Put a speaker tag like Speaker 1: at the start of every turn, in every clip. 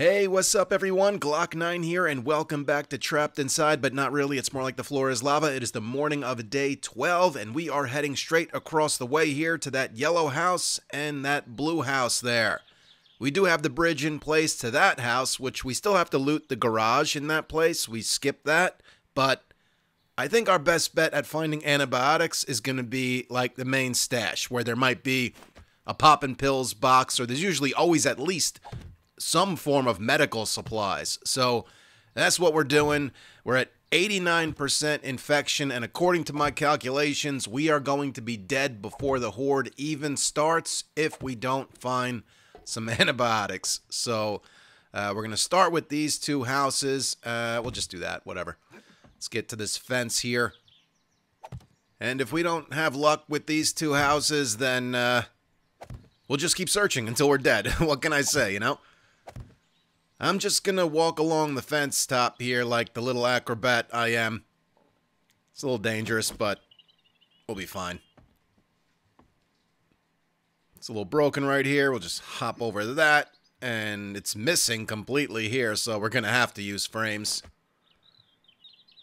Speaker 1: Hey, what's up, everyone? Glock9 here, and welcome back to Trapped Inside, but not really. It's more like the floor is lava. It is the morning of day 12, and we are heading straight across the way here to that yellow house and that blue house there. We do have the bridge in place to that house, which we still have to loot the garage in that place. We skip that, but I think our best bet at finding antibiotics is going to be like the main stash, where there might be a poppin' pills box, or there's usually always at least some form of medical supplies. So that's what we're doing. We're at 89% infection, and according to my calculations, we are going to be dead before the horde even starts if we don't find some antibiotics. So uh, we're going to start with these two houses. Uh, we'll just do that, whatever. Let's get to this fence here. And if we don't have luck with these two houses, then uh, we'll just keep searching until we're dead. what can I say, you know? I'm just gonna walk along the fence top here like the little acrobat I am. It's a little dangerous, but we'll be fine. It's a little broken right here. We'll just hop over that. And it's missing completely here, so we're gonna have to use frames.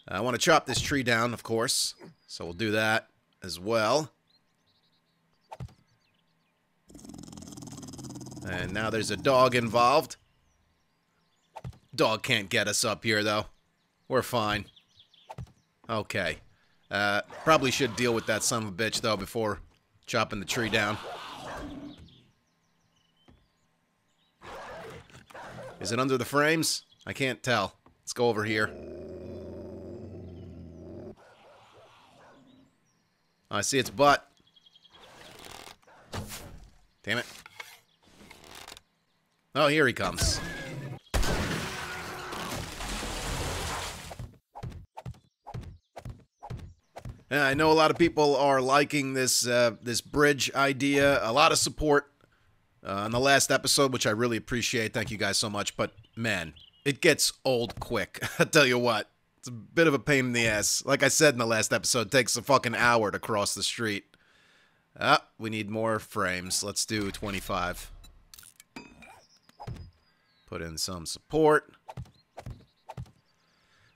Speaker 1: I want to chop this tree down, of course. So we'll do that as well. And now there's a dog involved. Dog can't get us up here, though. We're fine. Okay. Uh, probably should deal with that son of a bitch, though, before chopping the tree down. Is it under the frames? I can't tell. Let's go over here. I see its butt. Damn it. Oh, here he comes. Yeah, I know a lot of people are liking this uh, this bridge idea. A lot of support uh, on the last episode, which I really appreciate. Thank you guys so much. But man, it gets old quick. I tell you what, it's a bit of a pain in the ass. Like I said in the last episode, it takes a fucking hour to cross the street. Ah, we need more frames. Let's do 25. Put in some support.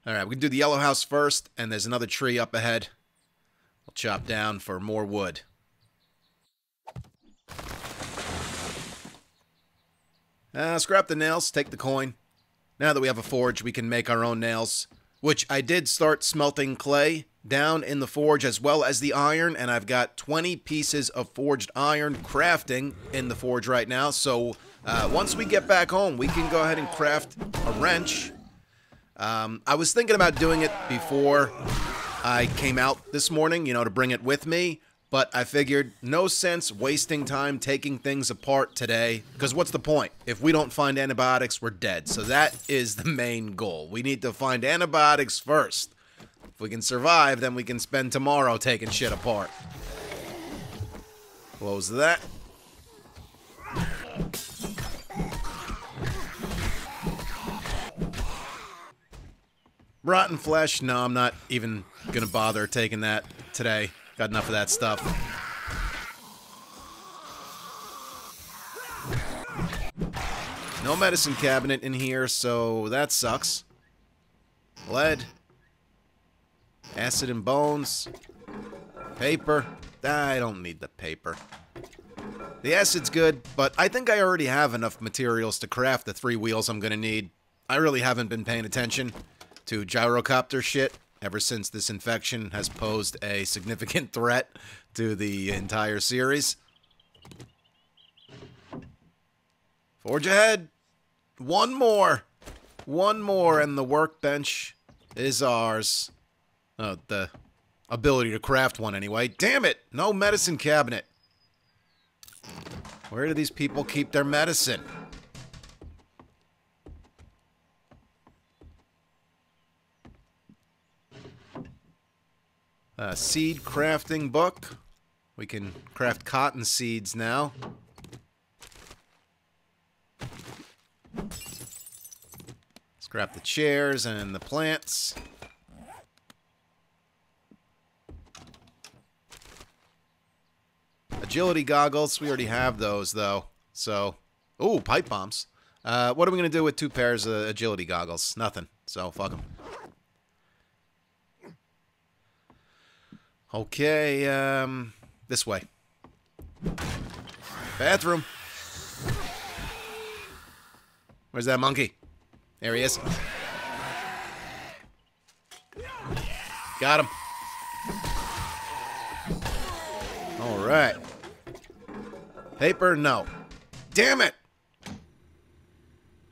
Speaker 1: All right, we can do the yellow house first, and there's another tree up ahead. Chop down for more wood. Uh, scrap the nails, take the coin. Now that we have a forge, we can make our own nails. Which I did start smelting clay down in the forge as well as the iron, and I've got 20 pieces of forged iron crafting in the forge right now. So uh, once we get back home, we can go ahead and craft a wrench. Um, I was thinking about doing it before I came out this morning, you know, to bring it with me. But I figured no sense wasting time taking things apart today. Because what's the point? If we don't find antibiotics, we're dead. So that is the main goal. We need to find antibiotics first. If we can survive, then we can spend tomorrow taking shit apart. Close that. Rotten flesh? No, I'm not even gonna bother taking that today. Got enough of that stuff. No medicine cabinet in here, so that sucks. Lead. Acid and bones. Paper. I don't need the paper. The acid's good, but I think I already have enough materials to craft the three wheels I'm gonna need. I really haven't been paying attention to gyrocopter shit ever since this infection has posed a significant threat to the entire series. Forge ahead. One more. One more and the workbench is ours. Oh, the ability to craft one anyway. Damn it! No medicine cabinet. Where do these people keep their medicine? Seed crafting book. We can craft cotton seeds now. Scrap the chairs and the plants. Agility goggles. We already have those, though. So, ooh, pipe bombs. Uh, what are we going to do with two pairs of agility goggles? Nothing. So, fuck them. Okay, um, this way. Bathroom. Where's that monkey? There he is. Got him. All right. Paper, no. Damn it!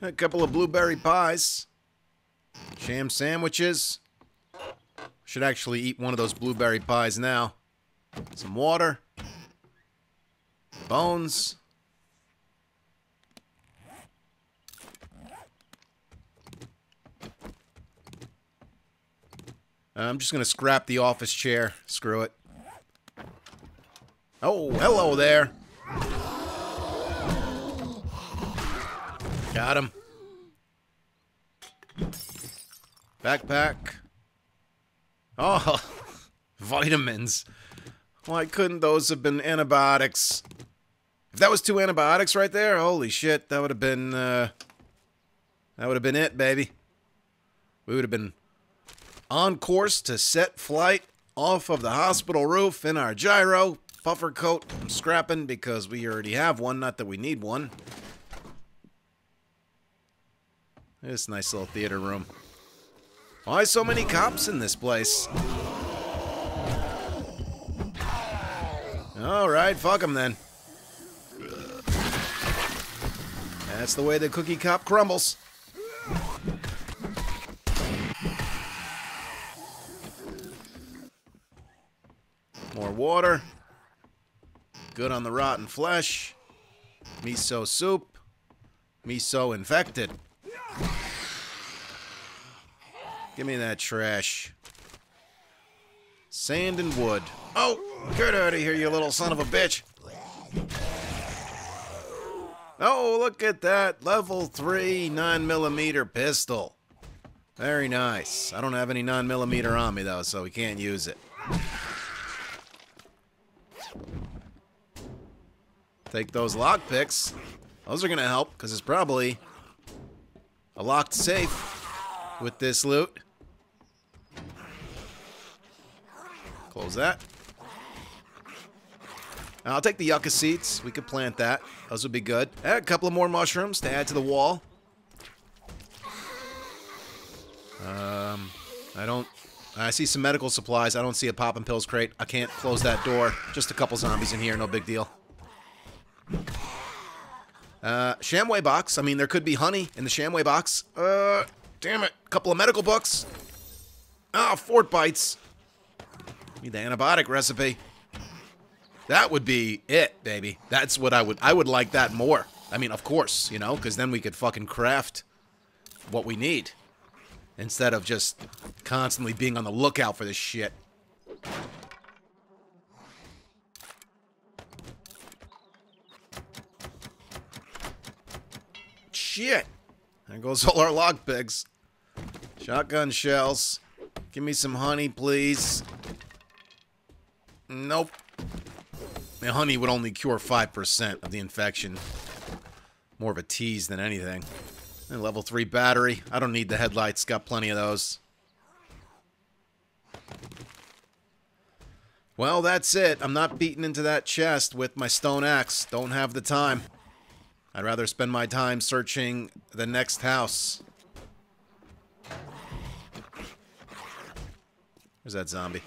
Speaker 1: A couple of blueberry pies. Sham sandwiches. Should actually eat one of those blueberry pies now. Some water. Bones. Uh, I'm just going to scrap the office chair. Screw it. Oh, hello there. Got him. Backpack. Oh, vitamins. Why couldn't those have been antibiotics? If that was two antibiotics right there, holy shit, that would have been, uh, that would have been it, baby. We would have been on course to set flight off of the hospital roof in our gyro. Puffer coat, I'm scrapping because we already have one, not that we need one. This nice little theater room. Why so many cops in this place? Alright, fuck them then. That's the way the cookie cop crumbles. More water. Good on the rotten flesh. Miso soup. Miso infected. Give me that trash. Sand and wood. Oh, get out of here, you little son of a bitch. Oh, look at that. Level 3 9mm pistol. Very nice. I don't have any 9mm on me, though, so we can't use it. Take those lockpicks. Those are going to help, because it's probably a locked safe with this loot. Close that. I'll take the yucca seeds. We could plant that. Those would be good. Add a couple of more mushrooms to add to the wall. Um, I don't... I see some medical supplies. I don't see a popping pills crate. I can't close that door. Just a couple zombies in here. No big deal. Uh, Shamway box. I mean, there could be honey in the Shamway box. Uh, damn it. Couple of medical books. Ah, oh, Fort Bites. Need the antibiotic recipe. That would be it, baby. That's what I would... I would like that more. I mean, of course, you know, because then we could fucking craft what we need. Instead of just constantly being on the lookout for this shit. Shit! There goes all our log lockpicks. Shotgun shells. Give me some honey, please. Nope. The honey would only cure 5% of the infection. More of a tease than anything. And level 3 battery. I don't need the headlights. Got plenty of those. Well, that's it. I'm not beating into that chest with my stone axe. Don't have the time. I'd rather spend my time searching the next house. Where's that zombie?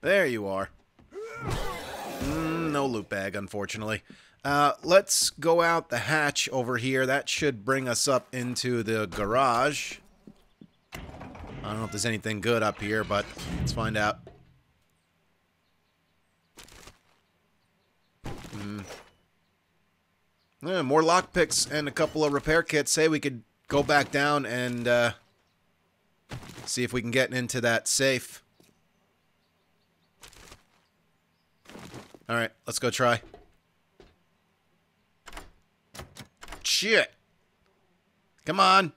Speaker 1: There you are. Mm, no loot bag, unfortunately. Uh, let's go out the hatch over here. That should bring us up into the garage. I don't know if there's anything good up here, but let's find out. Mm. Yeah, more lockpicks and a couple of repair kits. Say we could go back down and uh, see if we can get into that safe. Alright, let's go try. Shit! Come on!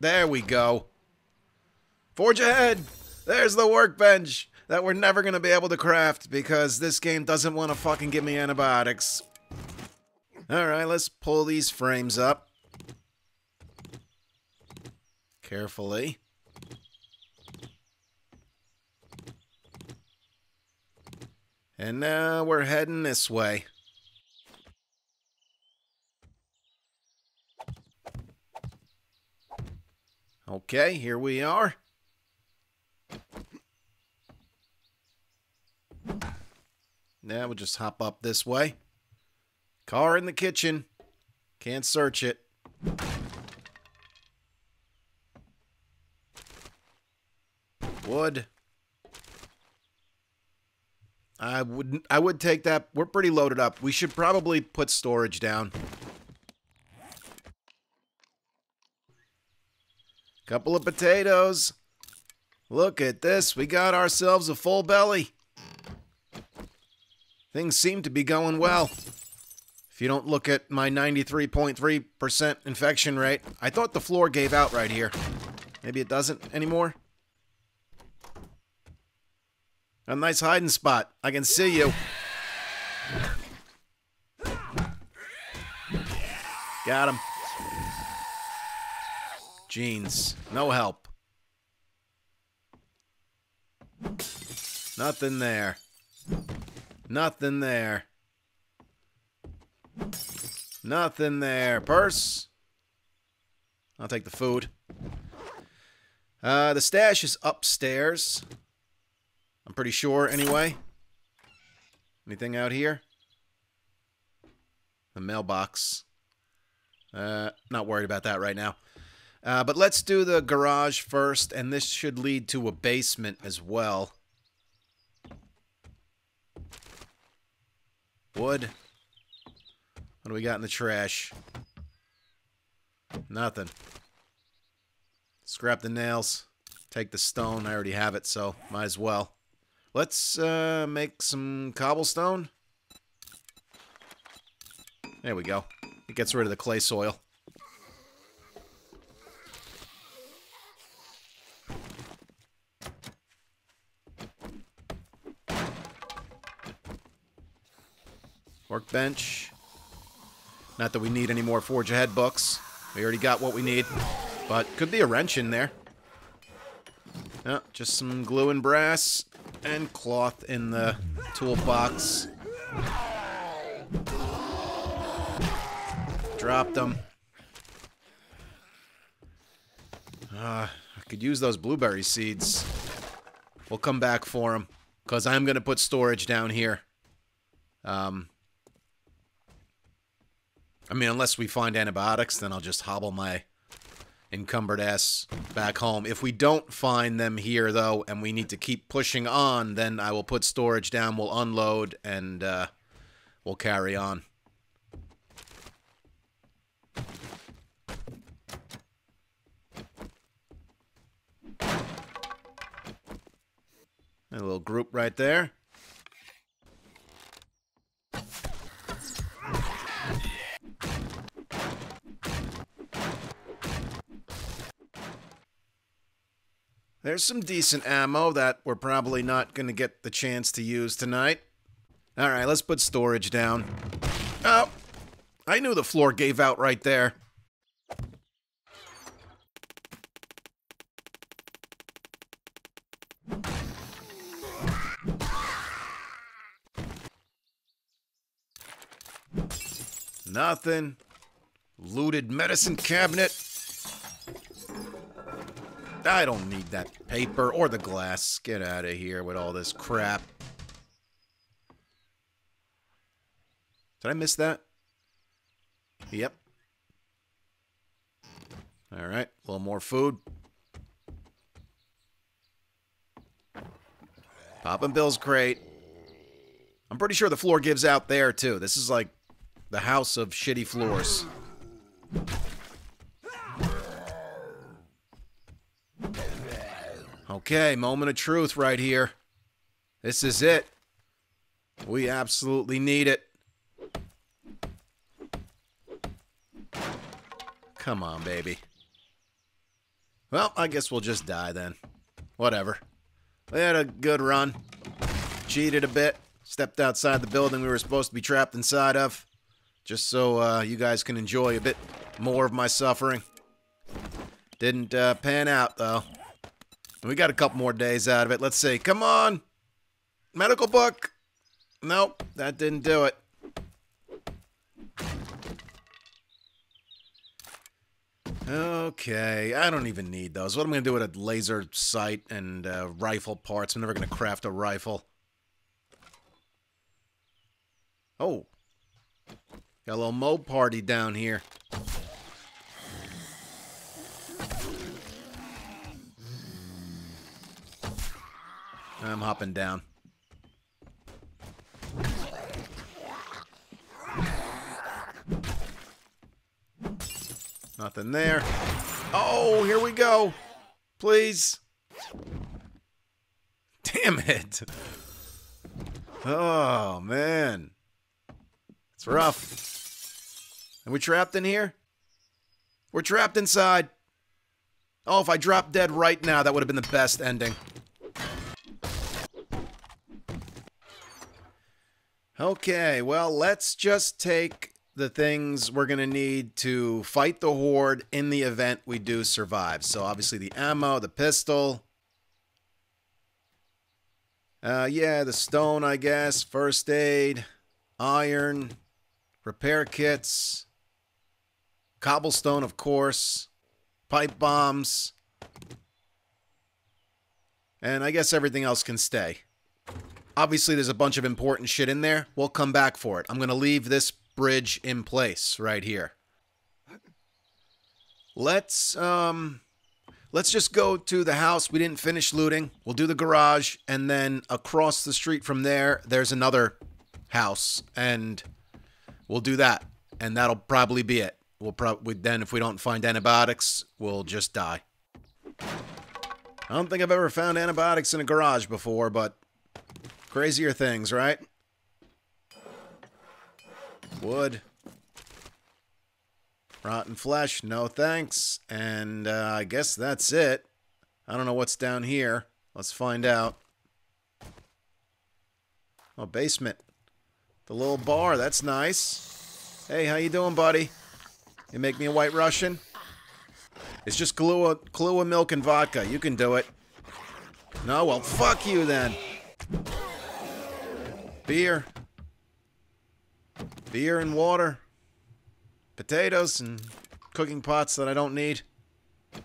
Speaker 1: There we go. Forge ahead! There's the workbench! that we're never gonna be able to craft because this game doesn't want to fucking give me antibiotics. Alright, let's pull these frames up. Carefully. And now we're heading this way. Okay, here we are. Now we'll just hop up this way. Car in the kitchen. Can't search it. I wouldn't. I would take that. We're pretty loaded up. We should probably put storage down. Couple of potatoes. Look at this. We got ourselves a full belly. Things seem to be going well. If you don't look at my 93.3% infection rate, I thought the floor gave out right here. Maybe it doesn't anymore. A nice hiding spot. I can see you. Got him. Jeans. No help. Nothing there. Nothing there. Nothing there. Purse. I'll take the food. Uh, the stash is upstairs. I'm pretty sure, anyway. Anything out here? The mailbox. Uh, not worried about that right now. Uh, but let's do the garage first, and this should lead to a basement as well. Wood. What do we got in the trash? Nothing. Scrap the nails. Take the stone. I already have it, so might as well. Let's uh, make some cobblestone. There we go. It gets rid of the clay soil. Workbench. Not that we need any more Forge Ahead books. We already got what we need. But could be a wrench in there. Oh, just some glue and brass and cloth in the toolbox. Dropped them. Uh, I could use those blueberry seeds. We'll come back for them. Because I'm going to put storage down here. Um, I mean, unless we find antibiotics, then I'll just hobble my encumbered ass back home. If we don't find them here, though, and we need to keep pushing on, then I will put storage down, we'll unload, and uh, we'll carry on. A little group right there. There's some decent ammo that we're probably not going to get the chance to use tonight. Alright, let's put storage down. Oh, I knew the floor gave out right there. Nothing. Looted medicine cabinet. I don't need that paper or the glass. Get out of here with all this crap. Did I miss that? Yep. Alright, a little more food. Poppin' Pills crate. I'm pretty sure the floor gives out there, too. This is like the house of shitty floors. Okay, moment of truth right here. This is it. We absolutely need it. Come on, baby. Well, I guess we'll just die then. Whatever. We had a good run. Cheated a bit. Stepped outside the building we were supposed to be trapped inside of. Just so uh, you guys can enjoy a bit more of my suffering. Didn't uh, pan out, though. We got a couple more days out of it. Let's see. Come on! Medical book! Nope, that didn't do it. Okay, I don't even need those. What am I going to do with a laser sight and uh, rifle parts? I'm never going to craft a rifle. Oh. Got a little mob party down here. I'm hopping down. Nothing there. Oh, here we go. Please. Damn it. Oh, man. It's rough. Are we trapped in here? We're trapped inside. Oh, if I dropped dead right now, that would have been the best ending. Okay, well, let's just take the things we're going to need to fight the Horde in the event we do survive. So, obviously, the ammo, the pistol. Uh, yeah, the stone, I guess. First aid, iron, repair kits, cobblestone, of course, pipe bombs. And I guess everything else can stay. Obviously, there's a bunch of important shit in there. We'll come back for it. I'm going to leave this bridge in place right here. Let's, um, let's just go to the house we didn't finish looting. We'll do the garage, and then across the street from there, there's another house, and we'll do that. And that'll probably be it. We'll probably, then if we don't find antibiotics, we'll just die. I don't think I've ever found antibiotics in a garage before, but Crazier things, right? Wood. Rotten flesh, no thanks. And uh, I guess that's it. I don't know what's down here. Let's find out. Oh, basement. The little bar, that's nice. Hey, how you doing, buddy? You make me a white Russian? It's just Kahlua, Kahlua milk and vodka. You can do it. No? Well, fuck you then. Beer. Beer and water. Potatoes and cooking pots that I don't need. I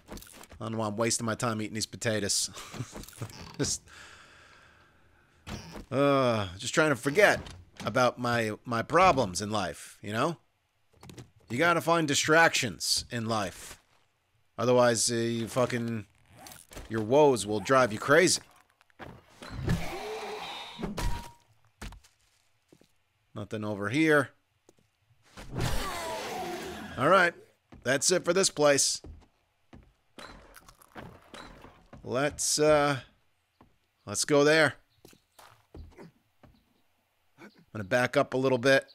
Speaker 1: don't know why I'm wasting my time eating these potatoes. just, uh, just trying to forget about my my problems in life, you know? You gotta find distractions in life. Otherwise, uh, you fucking... Your woes will drive you crazy. Nothing over here. Alright. That's it for this place. Let's, uh... Let's go there. I'm gonna back up a little bit.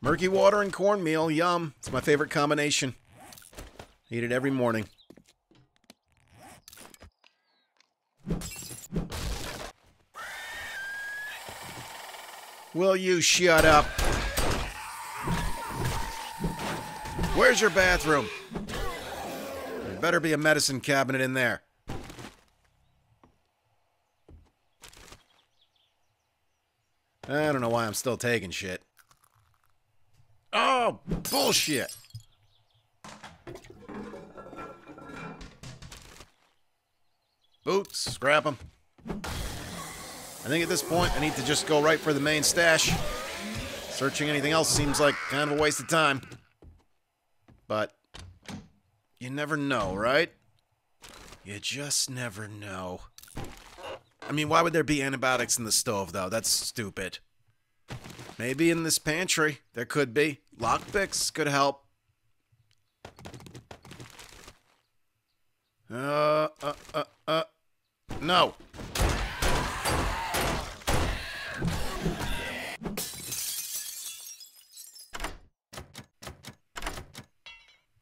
Speaker 1: Murky water and cornmeal, yum. It's my favorite combination. Eat it every morning. Will you shut up? Where's your bathroom? There better be a medicine cabinet in there. I don't know why I'm still taking shit. Oh, bullshit. Boots, grab them. I think at this point I need to just go right for the main stash. Searching anything else seems like kind of a waste of time. But you never know, right? You just never know. I mean, why would there be antibiotics in the stove, though? That's stupid. Maybe in this pantry. There could be. Lockpicks could help. Uh, uh, uh, uh. No.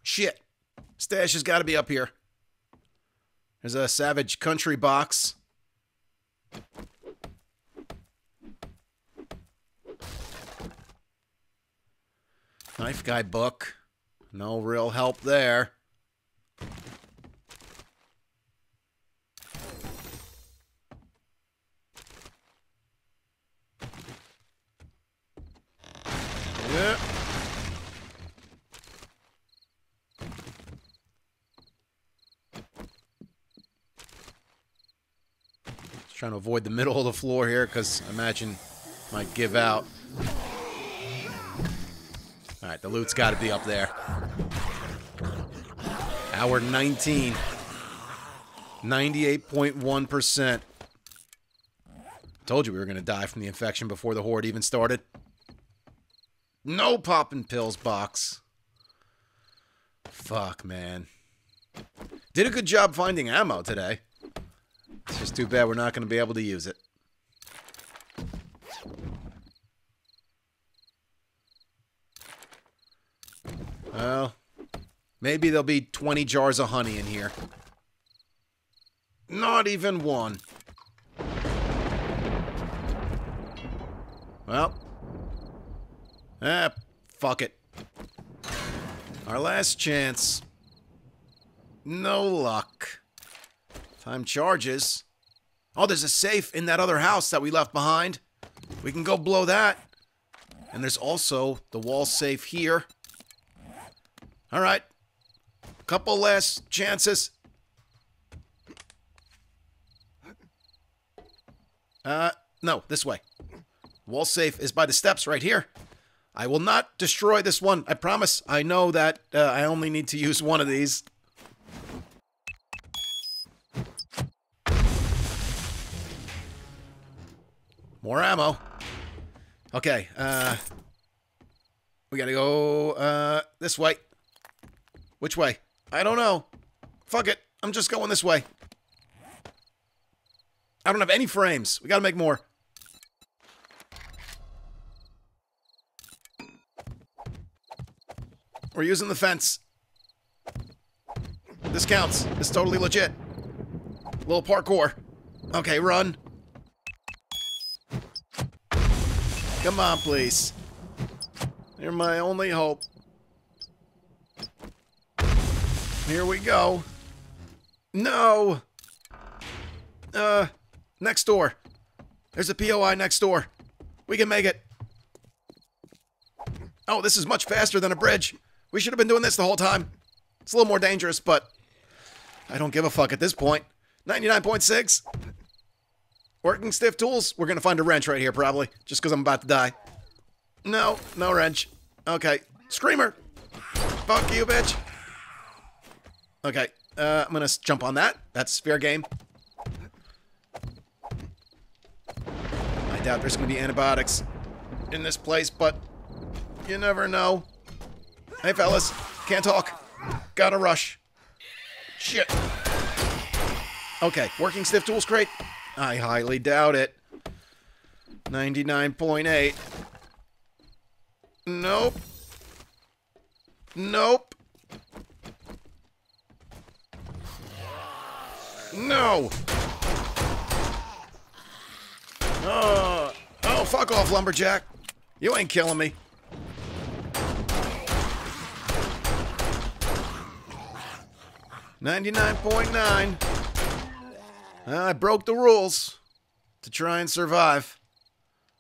Speaker 1: Shit. Stash has got to be up here. There's a Savage Country box. Knife Guy book. No real help there. Just trying to avoid the middle of the floor here because I imagine might give out. All right, the loot's got to be up there. Hour 19. 98.1%. Told you we were going to die from the infection before the horde even started. No popping pills box. Fuck, man. Did a good job finding ammo today. It's just too bad we're not going to be able to use it. Well, maybe there'll be 20 jars of honey in here. Not even one. Well. Ah, fuck it. Our last chance. No luck. Time charges. Oh, there's a safe in that other house that we left behind. We can go blow that. And there's also the wall safe here. All right. Couple last chances. Uh, no, this way. Wall safe is by the steps right here. I will not destroy this one. I promise. I know that uh, I only need to use one of these. More ammo. Okay, uh... We gotta go, uh, this way. Which way? I don't know. Fuck it. I'm just going this way. I don't have any frames. We gotta make more. We're using the fence. This counts. It's totally legit. Little parkour. Okay, run. Come on, please. You're my only hope. Here we go. No! Uh, next door. There's a POI next door. We can make it. Oh, this is much faster than a bridge. We should have been doing this the whole time. It's a little more dangerous, but I don't give a fuck at this point. 99.6. Working stiff tools. We're going to find a wrench right here, probably, just because I'm about to die. No, no wrench. Okay. Screamer. Fuck you, bitch. Okay. Uh, I'm going to jump on that. That's fair game. I doubt there's going to be antibiotics in this place, but you never know. Hey, fellas. Can't talk. Gotta rush. Shit. Okay, working stiff tools crate? I highly doubt it. 99.8. Nope. Nope. No. Oh, oh, fuck off, lumberjack. You ain't killing me. Ninety-nine point nine. I broke the rules to try and survive.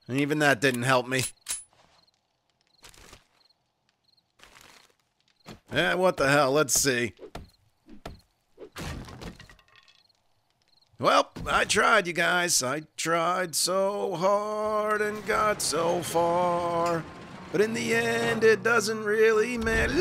Speaker 1: And even that didn't help me. Eh, what the hell? Let's see. Well, I tried, you guys. I tried so hard and got so far. But in the end, it doesn't really matter.